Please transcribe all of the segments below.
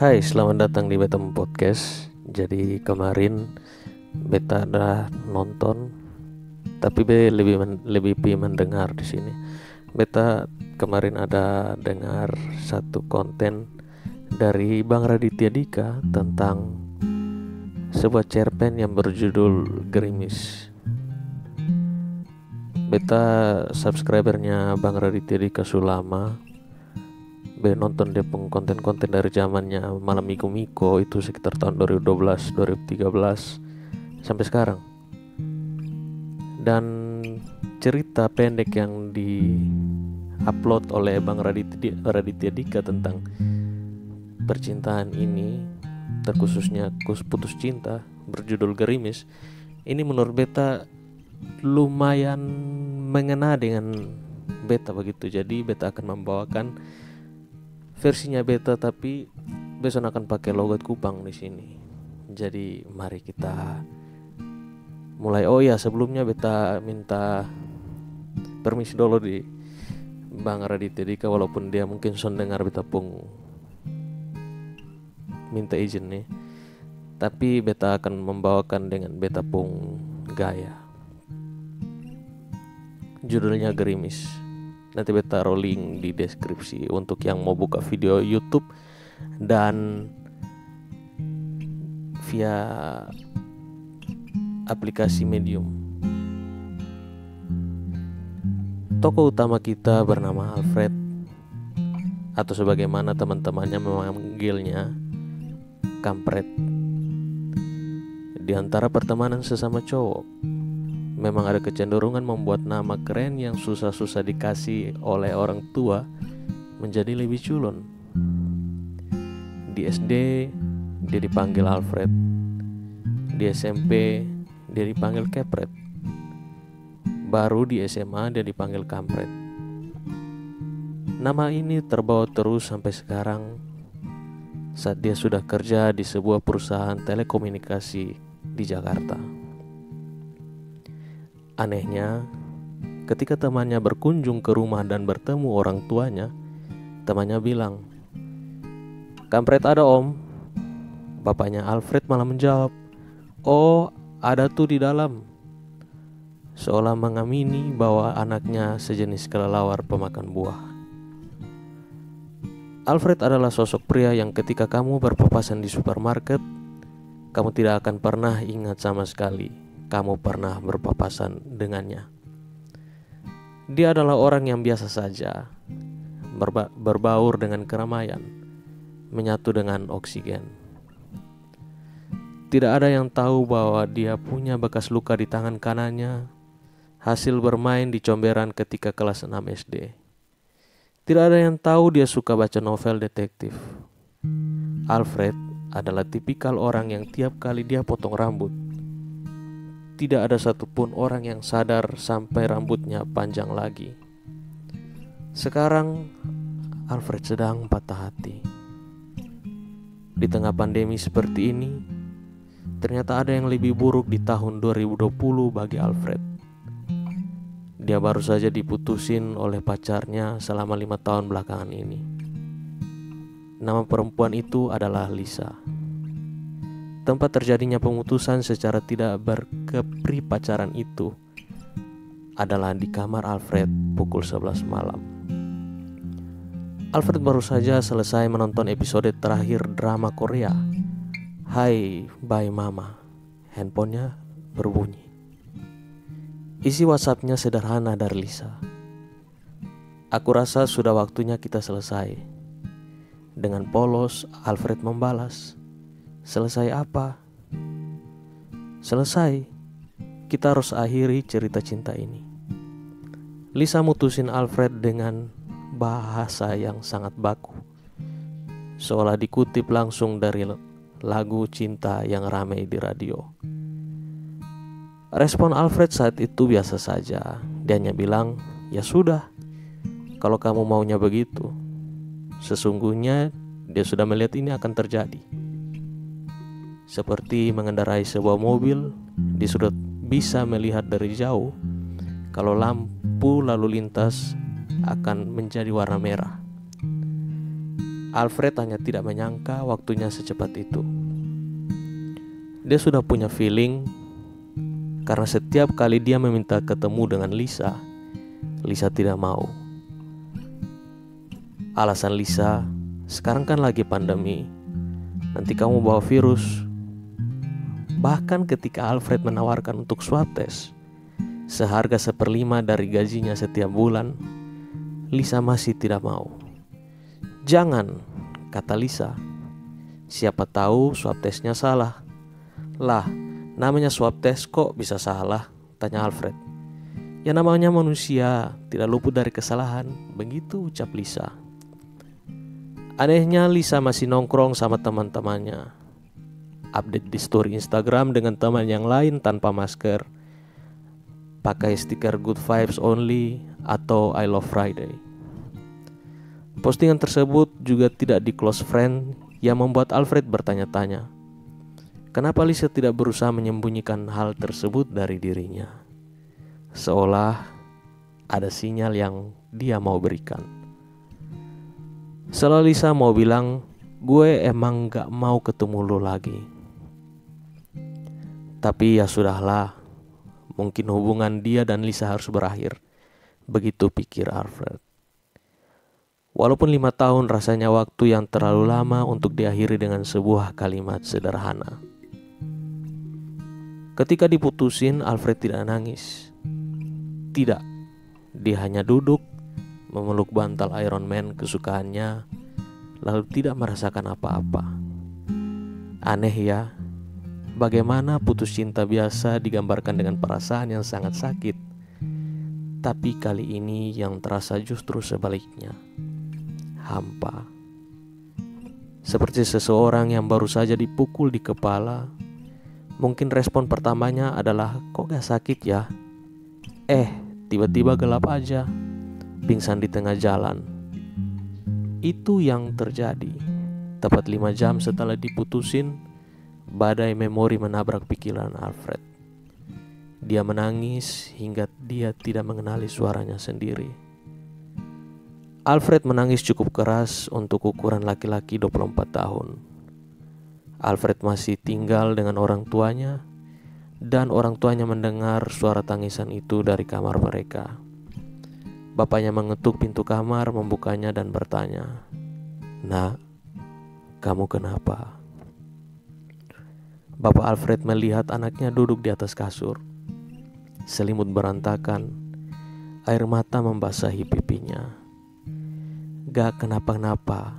Hai, selamat datang di Beta Podcast. Jadi kemarin Beta ada nonton, tapi be lebih men, lebih mendengar di sini. Beta kemarin ada dengar satu konten dari Bang Raditya Dika tentang sebuah cerpen yang berjudul Gerimis. Beta subscribernya Bang Raditya Dika Sulama be nonton dia konten-konten dari zamannya malam Miko Miko itu sekitar tahun 2012 2013 sampai sekarang. Dan cerita pendek yang di upload oleh Bang Raditya, Raditya Dika tentang percintaan ini terkhususnya putus cinta berjudul Gerimis ini menurut beta lumayan mengena dengan beta begitu. Jadi beta akan membawakan versinya beta tapi besok akan pakai logat Kupang di sini. Jadi mari kita mulai. Oh ya sebelumnya beta minta permisi dulu di Bang Raditya Dika walaupun dia mungkin son dengar beta pun minta izin nih. Tapi beta akan membawakan dengan beta pun gaya. Judulnya Gerimis nanti beta rolling di deskripsi untuk yang mau buka video YouTube dan via aplikasi Medium. Tokoh utama kita bernama Alfred atau sebagaimana teman-temannya memanggilnya Kampret. Di antara pertemanan sesama cowok, memang ada kecenderungan membuat nama keren yang susah-susah dikasih oleh orang tua menjadi lebih culun. Di SD dia dipanggil Alfred. Di SMP dia dipanggil Kepret. Baru di SMA dia dipanggil Kampret. Nama ini terbawa terus sampai sekarang saat dia sudah kerja di sebuah perusahaan telekomunikasi di Jakarta. Anehnya, ketika temannya berkunjung ke rumah dan bertemu orang tuanya, temannya bilang, Kampret ada om. Bapaknya Alfred malah menjawab, Oh ada tuh di dalam. Seolah mengamini bahwa anaknya sejenis kelelawar pemakan buah. Alfred adalah sosok pria yang ketika kamu berpapasan di supermarket, kamu tidak akan pernah ingat sama sekali kamu pernah berpapasan dengannya. Dia adalah orang yang biasa saja, berba berbaur dengan keramaian, menyatu dengan oksigen. Tidak ada yang tahu bahwa dia punya bekas luka di tangan kanannya, hasil bermain di comberan ketika kelas 6 SD. Tidak ada yang tahu dia suka baca novel detektif. Alfred adalah tipikal orang yang tiap kali dia potong rambut, tidak ada satupun orang yang sadar sampai rambutnya panjang lagi. Sekarang Alfred sedang patah hati. Di tengah pandemi seperti ini, ternyata ada yang lebih buruk di tahun 2020 bagi Alfred. Dia baru saja diputusin oleh pacarnya selama lima tahun belakangan ini. Nama perempuan itu adalah Lisa. Tempat terjadinya pemutusan secara tidak berkepri pacaran itu adalah di kamar Alfred pukul 11 malam. Alfred baru saja selesai menonton episode terakhir drama Korea. Hai, bye mama. Handphonenya berbunyi. Isi WhatsAppnya sederhana dari Lisa. Aku rasa sudah waktunya kita selesai. Dengan polos, Alfred membalas. Selesai apa? Selesai. Kita harus akhiri cerita cinta ini. Lisa mutusin Alfred dengan bahasa yang sangat baku. Seolah dikutip langsung dari lagu cinta yang ramai di radio. Respon Alfred saat itu biasa saja. Dia hanya bilang, "Ya sudah, kalau kamu maunya begitu." Sesungguhnya dia sudah melihat ini akan terjadi seperti mengendarai sebuah mobil di sudut bisa melihat dari jauh kalau lampu lalu lintas akan menjadi warna merah. Alfred hanya tidak menyangka waktunya secepat itu. Dia sudah punya feeling karena setiap kali dia meminta ketemu dengan Lisa, Lisa tidak mau. Alasan Lisa, sekarang kan lagi pandemi. Nanti kamu bawa virus. Bahkan ketika Alfred menawarkan untuk swab test, seharga seperlima dari gajinya setiap bulan, Lisa masih tidak mau. Jangan, kata Lisa. Siapa tahu swab testnya salah. Lah, namanya swab test kok bisa salah? Tanya Alfred. Ya namanya manusia, tidak luput dari kesalahan. Begitu ucap Lisa. Anehnya Lisa masih nongkrong sama teman-temannya. Update di story Instagram dengan teman yang lain tanpa masker pakai stiker good vibes only atau I love Friday. Postingan tersebut juga tidak di close friend yang membuat Alfred bertanya-tanya. Kenapa Lisa tidak berusaha menyembunyikan hal tersebut dari dirinya? Seolah ada sinyal yang dia mau berikan. Setelah Lisa mau bilang, gue emang gak mau ketemu lo lagi. Tapi ya sudahlah, Mungkin hubungan dia dan Lisa harus berakhir. Begitu pikir Alfred. Walaupun lima tahun rasanya waktu yang terlalu lama untuk diakhiri dengan sebuah kalimat sederhana. Ketika diputusin, Alfred tidak nangis. Tidak, dia hanya duduk, memeluk bantal Iron Man kesukaannya, lalu tidak merasakan apa-apa. Aneh ya, Bagaimana putus cinta biasa digambarkan dengan perasaan yang sangat sakit, tapi kali ini yang terasa justru sebaliknya, hampa. Seperti seseorang yang baru saja dipukul di kepala, mungkin respon pertamanya adalah kok gak sakit ya? Eh, tiba-tiba gelap aja, pingsan di tengah jalan. Itu yang terjadi. Tepat lima jam setelah diputusin, Badai memori menabrak pikiran Alfred. Dia menangis hingga dia tidak mengenali suaranya sendiri. Alfred menangis cukup keras untuk ukuran laki-laki 24 tahun. Alfred masih tinggal dengan orang tuanya dan orang tuanya mendengar suara tangisan itu dari kamar mereka. Bapaknya mengetuk pintu kamar, membukanya dan bertanya, "Nak, kamu kenapa?" Bapak Alfred melihat anaknya duduk di atas kasur. Selimut berantakan, air mata membasahi pipinya. Gak kenapa-napa,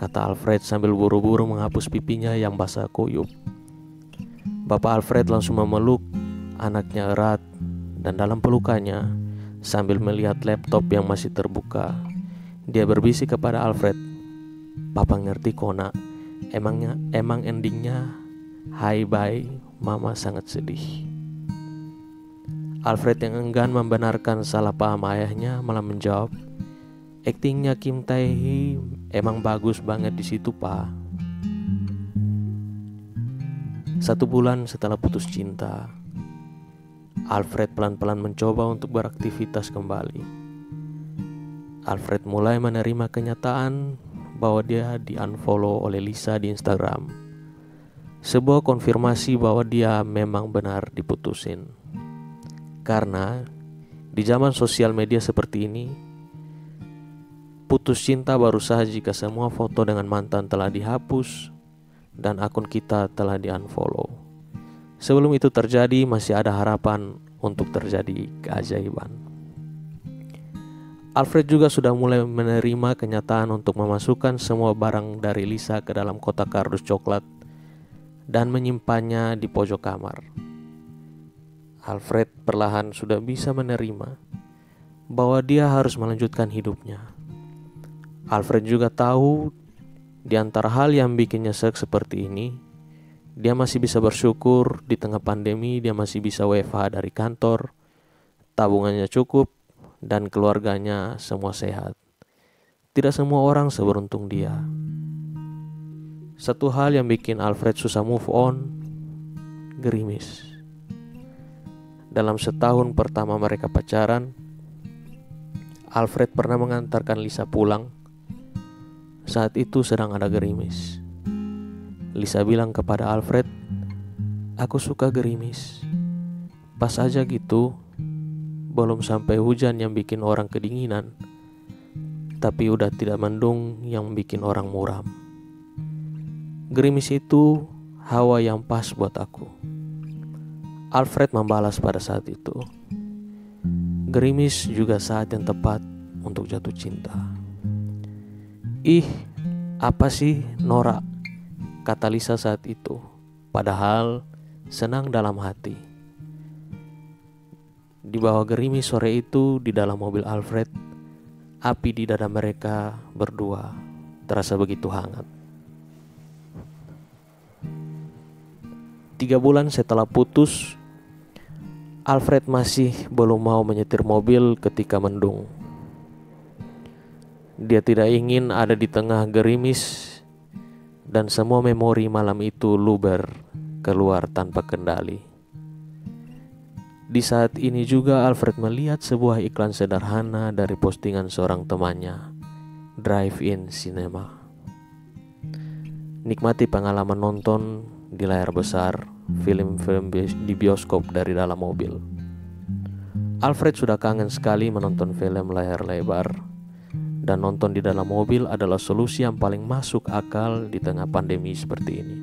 kata Alfred sambil buru-buru menghapus pipinya yang basah kuyup. Bapak Alfred langsung memeluk anaknya erat dan dalam pelukannya sambil melihat laptop yang masih terbuka. Dia berbisik kepada Alfred, "Papa ngerti kok, Nak. Emangnya emang endingnya Hai bye, mama sangat sedih. Alfred yang enggan membenarkan salah paham ayahnya malah menjawab, Aktingnya Kim Tae Hee emang bagus banget di situ, Pak. Satu bulan setelah putus cinta, Alfred pelan-pelan mencoba untuk beraktivitas kembali. Alfred mulai menerima kenyataan bahwa dia di-unfollow oleh Lisa di Instagram sebuah konfirmasi bahwa dia memang benar diputusin. Karena di zaman sosial media seperti ini, putus cinta baru sah jika semua foto dengan mantan telah dihapus dan akun kita telah di-unfollow. Sebelum itu terjadi, masih ada harapan untuk terjadi keajaiban. Alfred juga sudah mulai menerima kenyataan untuk memasukkan semua barang dari Lisa ke dalam kotak kardus coklat dan menyimpannya di pojok kamar. Alfred perlahan sudah bisa menerima bahwa dia harus melanjutkan hidupnya. Alfred juga tahu di antara hal yang bikin nyesek seperti ini, dia masih bisa bersyukur di tengah pandemi dia masih bisa WFH dari kantor, tabungannya cukup, dan keluarganya semua sehat. Tidak semua orang seberuntung dia. Satu hal yang bikin Alfred susah move on, gerimis. Dalam setahun pertama mereka pacaran, Alfred pernah mengantarkan Lisa pulang. Saat itu sedang ada gerimis. Lisa bilang kepada Alfred, "Aku suka gerimis." Pas aja gitu, belum sampai hujan yang bikin orang kedinginan, tapi udah tidak mendung yang bikin orang muram. Gerimis itu hawa yang pas buat aku. Alfred membalas pada saat itu. Gerimis juga saat yang tepat untuk jatuh cinta. Ih, apa sih Nora? Kata Lisa saat itu. Padahal senang dalam hati. Di bawah gerimis sore itu di dalam mobil Alfred, api di dada mereka berdua terasa begitu hangat. Tiga bulan setelah putus, Alfred masih belum mau menyetir mobil ketika mendung. Dia tidak ingin ada di tengah gerimis dan semua memori malam itu luber keluar tanpa kendali. Di saat ini juga Alfred melihat sebuah iklan sederhana dari postingan seorang temannya, Drive-in Cinema. Nikmati pengalaman nonton di layar besar film-film di bioskop dari dalam mobil. Alfred sudah kangen sekali menonton film layar lebar dan nonton di dalam mobil adalah solusi yang paling masuk akal di tengah pandemi seperti ini.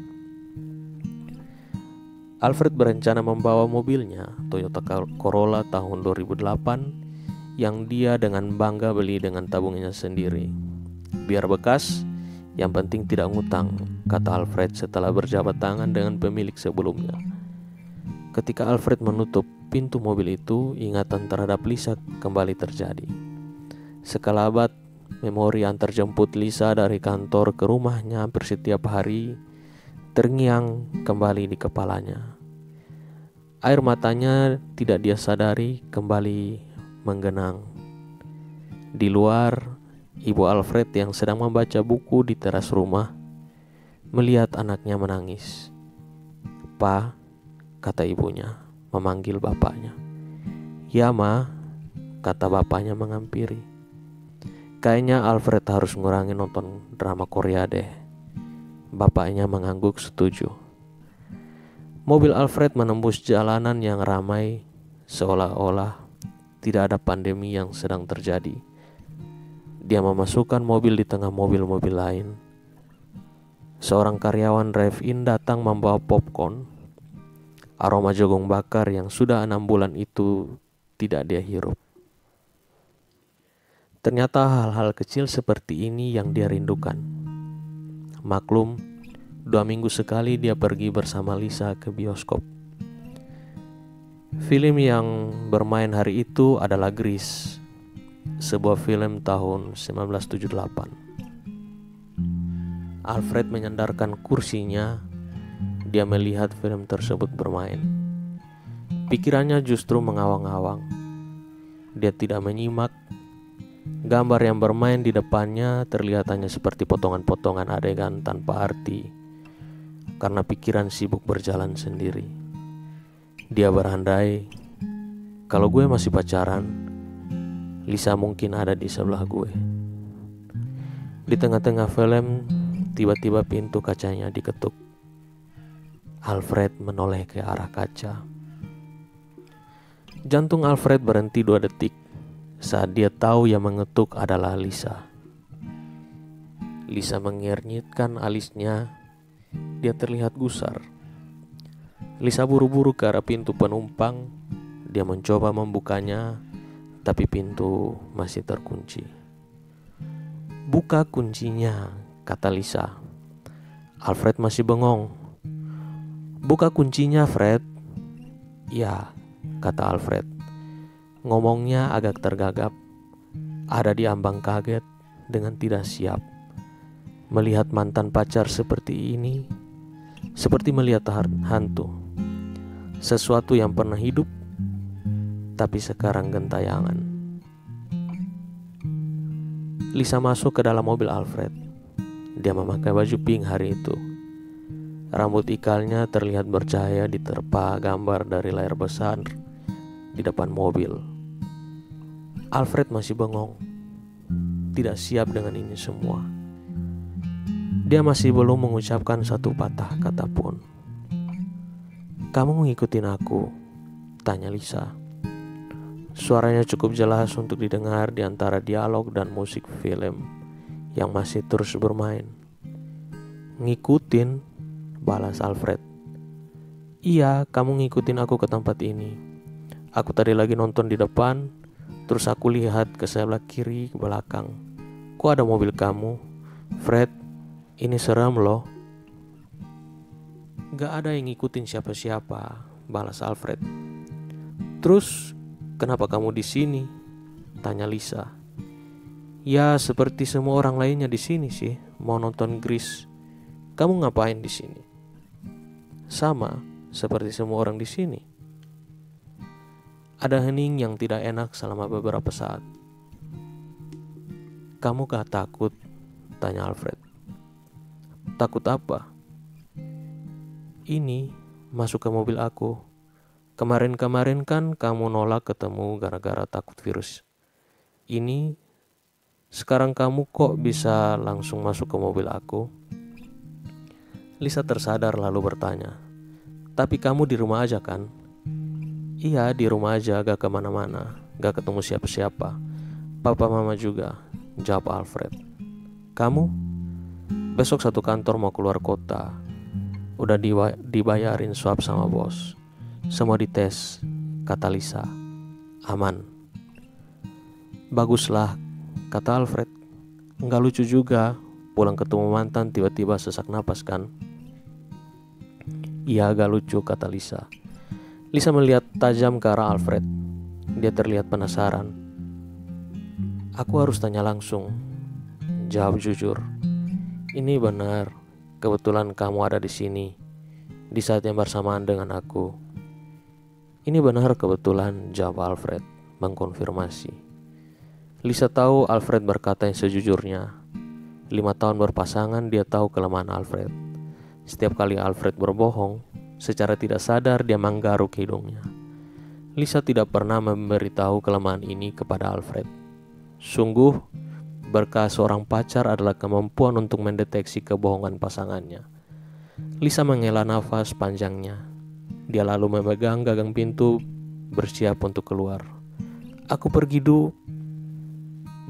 Alfred berencana membawa mobilnya Toyota Corolla tahun 2008 yang dia dengan bangga beli dengan tabungannya sendiri. Biar bekas, yang penting tidak ngutang, kata Alfred setelah berjabat tangan dengan pemilik sebelumnya. Ketika Alfred menutup pintu mobil itu, ingatan terhadap Lisa kembali terjadi. Sekalabat Memori antar jemput Lisa dari kantor ke rumahnya hampir setiap hari terngiang kembali di kepalanya. Air matanya tidak dia sadari kembali menggenang. Di luar, ibu Alfred yang sedang membaca buku di teras rumah melihat anaknya menangis. Pa, kata ibunya, memanggil bapaknya. Ya, ma, kata bapaknya mengampiri. Kayaknya Alfred harus ngurangi nonton drama Korea deh. Bapaknya mengangguk setuju. Mobil Alfred menembus jalanan yang ramai seolah-olah tidak ada pandemi yang sedang terjadi. Dia memasukkan mobil di tengah mobil-mobil lain. Seorang karyawan drive-in datang membawa popcorn. Aroma jagung bakar yang sudah enam bulan itu tidak dia hirup. Ternyata hal-hal kecil seperti ini yang dia rindukan. Maklum, dua minggu sekali dia pergi bersama Lisa ke bioskop. Film yang bermain hari itu adalah Grease, sebuah film tahun 1978. Alfred menyandarkan kursinya, dia melihat film tersebut bermain. Pikirannya justru mengawang-awang. Dia tidak menyimak Gambar yang bermain di depannya terlihat hanya seperti potongan-potongan adegan tanpa arti karena pikiran sibuk berjalan sendiri. Dia berandai, kalau gue masih pacaran, Lisa mungkin ada di sebelah gue. Di tengah-tengah film, tiba-tiba pintu kacanya diketuk. Alfred menoleh ke arah kaca. Jantung Alfred berhenti dua detik saat dia tahu yang mengetuk adalah Lisa. Lisa mengernyitkan alisnya. Dia terlihat gusar. Lisa buru-buru ke arah pintu penumpang. Dia mencoba membukanya, tapi pintu masih terkunci. Buka kuncinya, kata Lisa. Alfred masih bengong. Buka kuncinya, Fred. Ya, kata Alfred. Ngomongnya agak tergagap, ada di ambang kaget dengan tidak siap. Melihat mantan pacar seperti ini, seperti melihat hantu. Sesuatu yang pernah hidup, tapi sekarang gentayangan. Lisa masuk ke dalam mobil Alfred. Dia memakai baju pink hari itu. Rambut ikalnya terlihat bercahaya diterpa gambar dari layar besar di depan mobil. Alfred masih bengong, tidak siap dengan ini semua. Dia masih belum mengucapkan satu patah kata pun. Kamu ngikutin aku? Tanya Lisa. Suaranya cukup jelas untuk didengar di antara dialog dan musik film yang masih terus bermain. Ngikutin, balas Alfred. Iya, kamu ngikutin aku ke tempat ini. Aku tadi lagi nonton di depan, terus aku lihat ke sebelah kiri ke belakang. Kok ada mobil kamu? Fred, ini serem loh. Gak ada yang ngikutin siapa-siapa, balas Alfred. Terus, kenapa kamu di sini? Tanya Lisa. Ya, seperti semua orang lainnya di sini sih, mau nonton Grease. Kamu ngapain di sini? Sama, seperti semua orang di sini. Ada hening yang tidak enak selama beberapa saat. Kamu gak takut? Tanya Alfred. Takut apa? Ini masuk ke mobil aku. Kemarin-kemarin kan kamu nolak ketemu gara-gara takut virus. Ini sekarang kamu kok bisa langsung masuk ke mobil aku? Lisa tersadar lalu bertanya, Tapi kamu di rumah aja kan? Iya di rumah aja gak ke mana-mana Gak ketemu siapa-siapa Papa mama juga Jawab Alfred Kamu? Besok satu kantor mau keluar kota. Udah dibayarin swab sama bos. Semua dites, kata Lisa. Aman. Baguslah, kata Alfred. Nggak lucu juga pulang ketemu mantan tiba-tiba sesak napas kan? Iya agak lucu, kata Lisa. Lisa melihat tajam ke arah Alfred. Dia terlihat penasaran. Aku harus tanya langsung. Jawab jujur. Ini benar, kebetulan kamu ada di sini di saat yang bersamaan dengan aku. Ini benar kebetulan, jawab Alfred, mengkonfirmasi. Lisa tahu Alfred berkata yang sejujurnya. Lima tahun berpasangan, dia tahu kelemahan Alfred. Setiap kali Alfred berbohong, secara tidak sadar dia menggaruk hidungnya. Lisa tidak pernah memberitahu kelemahan ini kepada Alfred. Sungguh, Berkah seorang pacar adalah kemampuan untuk mendeteksi kebohongan pasangannya. Lisa menghela nafas panjangnya. Dia lalu memegang gagang pintu, bersiap untuk keluar. Aku pergi dulu.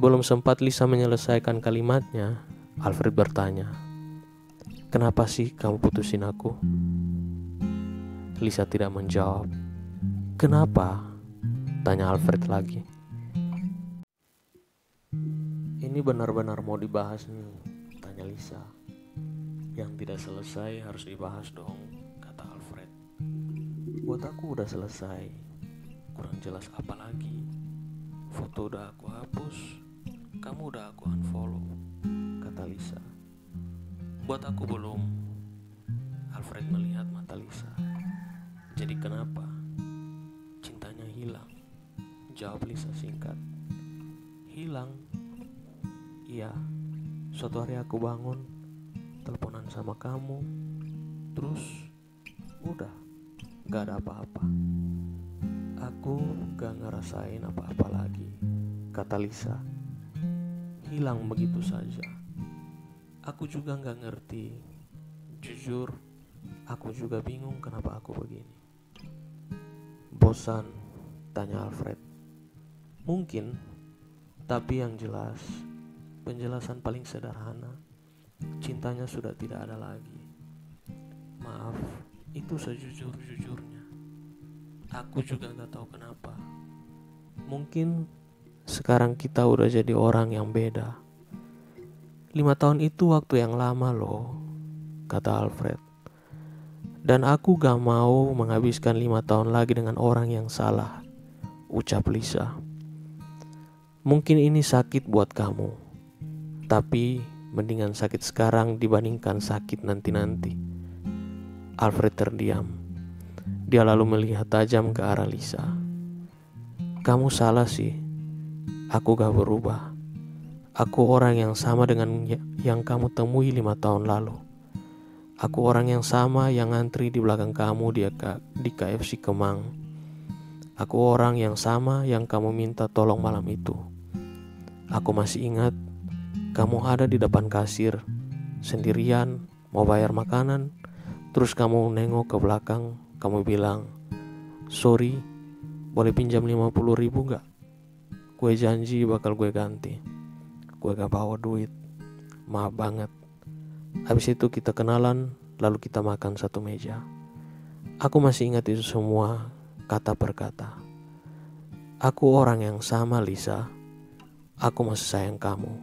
Belum sempat Lisa menyelesaikan kalimatnya, Alfred bertanya, "Kenapa sih kamu putusin aku?" Lisa tidak menjawab. "Kenapa?" tanya Alfred lagi. Ini benar-benar mau dibahas nih, tanya Lisa. Yang tidak selesai harus dibahas dong. Buat aku udah selesai, kurang jelas apa lagi. Foto udah aku hapus, kamu udah aku unfollow, kata Lisa. Buat aku belum. Alfred melihat mata Lisa. Jadi kenapa? Cintanya hilang. Jawab Lisa singkat. Hilang Iya, suatu hari aku bangun, teleponan sama kamu, terus udah gak ada apa-apa. Aku gak ngerasain apa-apa lagi, kata Lisa. Hilang begitu saja. Aku juga gak ngerti. Jujur, aku juga bingung kenapa aku begini. Bosan, tanya Alfred. Mungkin, tapi yang jelas Penjelasan paling sederhana, cintanya sudah tidak ada lagi. Maaf, itu sejujur-jujurnya. Aku juga gak tahu kenapa. Mungkin sekarang kita udah jadi orang yang beda. Lima tahun itu waktu yang lama loh, kata Alfred. Dan aku gak mau menghabiskan lima tahun lagi dengan orang yang salah, ucap Lisa. Mungkin ini sakit buat kamu, tapi mendingan sakit sekarang dibandingkan sakit nanti-nanti. Alfred terdiam. Dia lalu melihat tajam ke arah Lisa. Kamu salah sih. Aku gak berubah. Aku orang yang sama dengan ya-, yang kamu temui lima tahun lalu. Aku orang yang sama yang ngantri di belakang kamu di, di KFC Kemang. Aku orang yang sama yang kamu minta tolong malam itu. Aku masih ingat kamu ada di depan kasir sendirian, mau bayar makanan, terus kamu nengok ke belakang, kamu bilang, sorry, boleh pinjam 50 ribu gak? Gue janji bakal gue ganti. Gue gak bawa duit. Maaf banget. Habis itu kita kenalan, lalu kita makan satu meja. Aku masih ingat itu semua kata per kata. Aku orang yang sama Lisa. Aku masih sayang kamu.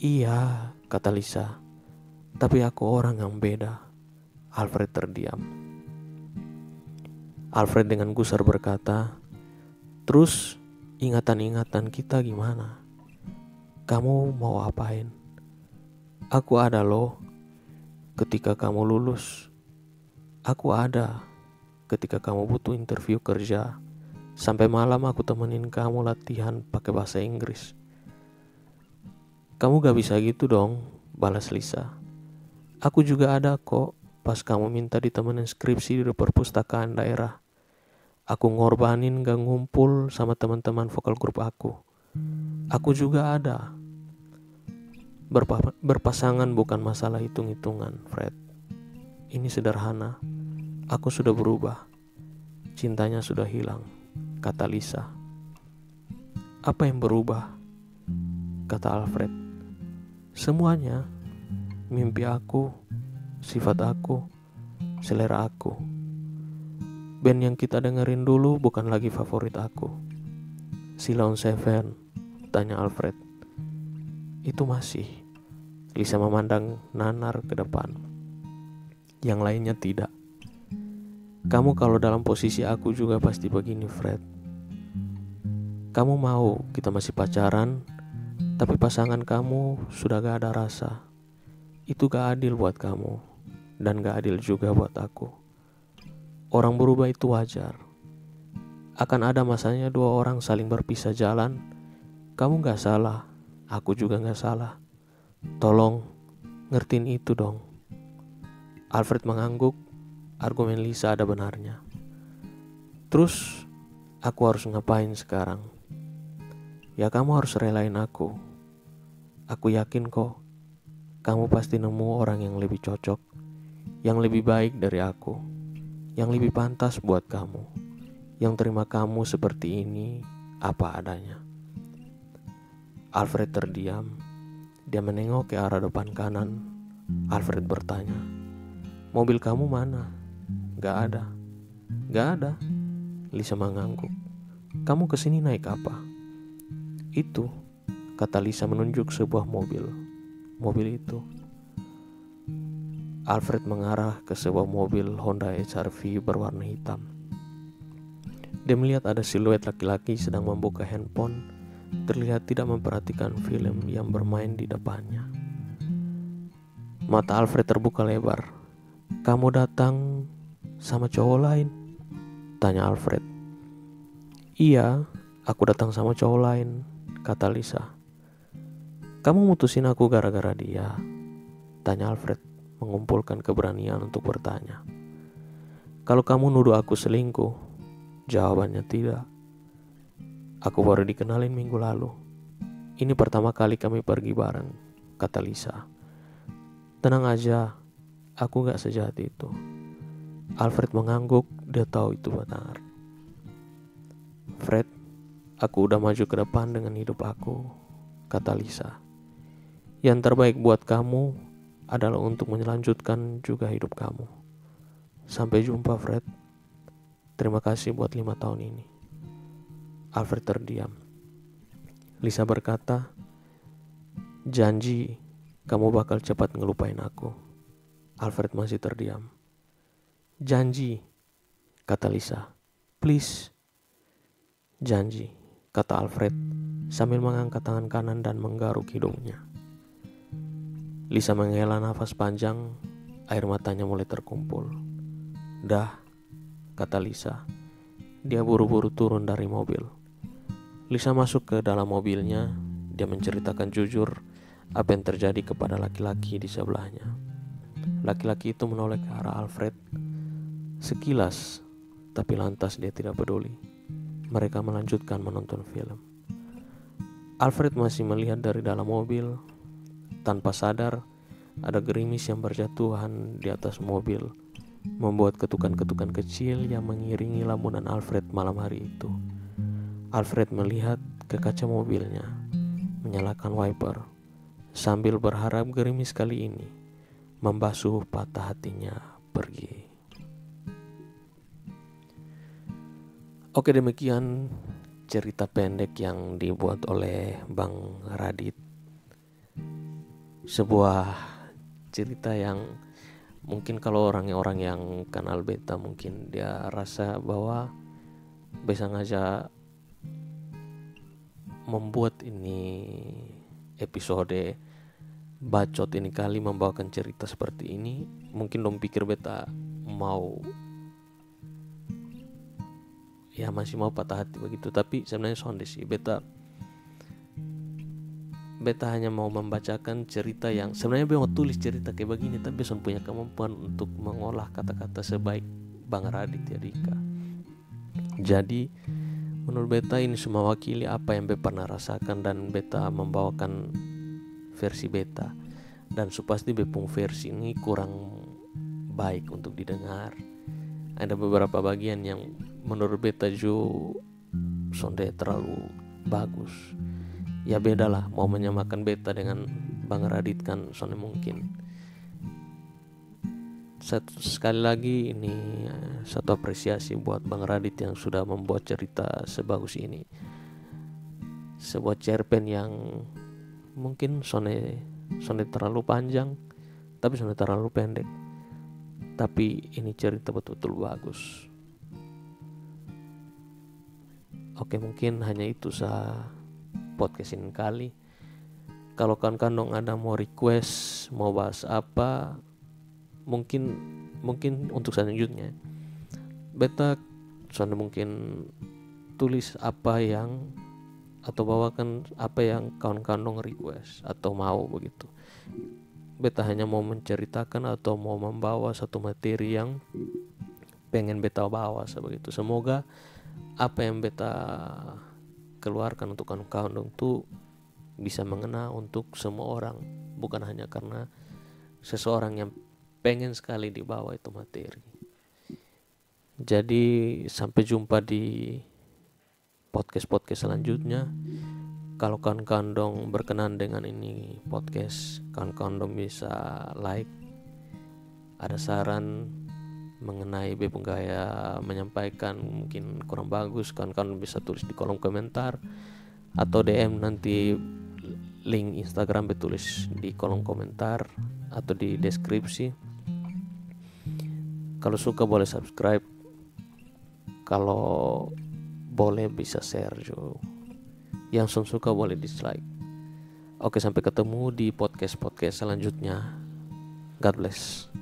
Iya, kata Lisa. Tapi aku orang yang beda. Alfred terdiam. Alfred dengan gusar berkata, "Terus ingatan-ingatan kita gimana? Kamu mau apain? Aku ada loh ketika kamu lulus. Aku ada ketika kamu butuh interview kerja. Sampai malam aku temenin kamu latihan pakai bahasa Inggris. Kamu gak bisa gitu dong, balas Lisa. Aku juga ada kok pas kamu minta ditemenin skripsi di perpustakaan daerah. Aku ngorbanin gak ngumpul sama teman-teman vokal grup aku. Aku juga ada. Berpa berpasangan bukan masalah hitung-hitungan, Fred. Ini sederhana. Aku sudah berubah. Cintanya sudah hilang, kata Lisa. Apa yang berubah? Kata Alfred. Semuanya. Mimpi aku, sifat aku, selera aku. Band yang kita dengerin dulu bukan lagi favorit aku. Silon Seven, tanya Alfred. Itu masih. Lisa memandang Nanar ke depan. Yang lainnya tidak. Kamu kalau dalam posisi aku juga pasti begini, Fred. Kamu mau kita masih pacaran, tapi pasangan kamu sudah gak ada rasa. Itu gak adil buat kamu, dan gak adil juga buat aku. Orang berubah itu wajar. Akan ada masanya dua orang saling berpisah jalan. Kamu gak salah, aku juga gak salah. Tolong, ngertiin itu dong. Alfred mengangguk, argumen Lisa ada benarnya. Terus, aku harus ngapain sekarang? Ya kamu harus relain aku. Aku yakin kok, kamu pasti nemu orang yang lebih cocok, yang lebih baik dari aku yang lebih pantas buat kamu, yang terima kamu seperti ini apa adanya. Alfred terdiam. Dia menengok ke arah depan kanan. Alfred bertanya, "Mobil kamu mana?" "Gak ada." "Gak ada." Lisa mengangguk. "Kamu ke sini naik apa?" "Itu," kata Lisa menunjuk sebuah mobil. Mobil itu Alfred mengarah ke sebuah mobil Honda HR-V berwarna hitam. Dia melihat ada siluet laki-laki sedang membuka handphone, terlihat tidak memperhatikan film yang bermain di depannya. Mata Alfred terbuka lebar. Kamu datang sama cowok lain? Tanya Alfred. Iya, aku datang sama cowok lain, kata Lisa. Kamu mutusin aku gara-gara dia? Tanya Alfred mengumpulkan keberanian untuk bertanya. Kalau kamu nuduh aku selingkuh, jawabannya tidak. Aku baru dikenalin minggu lalu. Ini pertama kali kami pergi bareng, kata Lisa. Tenang aja, aku gak sejahat itu. Alfred mengangguk, dia tahu itu benar. Fred, aku udah maju ke depan dengan hidup aku, kata Lisa. Yang terbaik buat kamu adalah untuk melanjutkan juga hidup kamu. Sampai jumpa Fred. Terima kasih buat lima tahun ini. Alfred terdiam. Lisa berkata, janji kamu bakal cepat ngelupain aku. Alfred masih terdiam. Janji, kata Lisa. Please. Janji, kata Alfred sambil mengangkat tangan kanan dan menggaruk hidungnya. Lisa menghela nafas panjang, air matanya mulai terkumpul. Dah, kata Lisa. Dia buru-buru turun dari mobil. Lisa masuk ke dalam mobilnya. Dia menceritakan jujur apa yang terjadi kepada laki-laki di sebelahnya. Laki-laki itu menoleh ke arah Alfred. Sekilas, tapi lantas dia tidak peduli. Mereka melanjutkan menonton film. Alfred masih melihat dari dalam mobil tanpa sadar, ada gerimis yang berjatuhan di atas mobil, membuat ketukan-ketukan kecil yang mengiringi lamunan Alfred malam hari itu. Alfred melihat ke kaca mobilnya, menyalakan wiper, sambil berharap gerimis kali ini membasuh patah hatinya pergi. Oke demikian cerita pendek yang dibuat oleh Bang Radit. Sebuah cerita yang mungkin kalau orang-orang yang kenal beta mungkin dia rasa bahwa bisa ngajak membuat ini episode bacot ini kali membawakan cerita seperti ini. Mungkin dong pikir beta mau ya masih mau patah hati begitu. Tapi sebenarnya sonde sih beta beta hanya mau membacakan cerita yang sebenarnya beta mau tulis cerita kayak begini tapi son punya kemampuan untuk mengolah kata-kata sebaik Bang Radit ya Dika. Jadi menurut beta ini semua wakili apa yang beta pernah rasakan dan beta membawakan versi beta dan supasti bepung versi ini kurang baik untuk didengar. Ada beberapa bagian yang menurut beta juga sonde terlalu bagus ya beda lah mau menyamakan beta dengan Bang Radit kan soalnya mungkin. Satu sekali lagi ini eh, satu apresiasi buat Bang Radit yang sudah membuat cerita sebagus ini. Sebuah cerpen yang mungkin sone sone terlalu panjang tapi sone terlalu pendek. Tapi ini cerita betul-betul bagus. Oke mungkin hanya itu sah podcast ini kali. Kalau kan kandung ada mau request mau bahas apa mungkin mungkin untuk selanjutnya. Beta soalnya mungkin tulis apa yang atau bawakan apa yang kawan-kawan request atau mau begitu. Beta hanya mau menceritakan atau mau membawa satu materi yang pengen beta bawa sebegitu. Semoga apa yang beta keluarkan untuk kawan-kawan itu bisa mengena untuk semua orang. Bukan hanya karena seseorang yang pengen sekali dibawa itu materi. Jadi sampai jumpa di podcast-podcast selanjutnya. Kalau kawan-kawan dong berkenan dengan ini podcast kawan-kawan dong bisa like ada saran mengenai Bebung Gaya menyampaikan mungkin kurang bagus kan kan bisa tulis di kolom komentar atau DM nanti link Instagram betulis di kolom komentar atau di deskripsi. Kalau suka boleh subscribe kalau boleh bisa share juga. Yang suka boleh dislike. Oke sampai ketemu di podcast podcast selanjutnya. God bless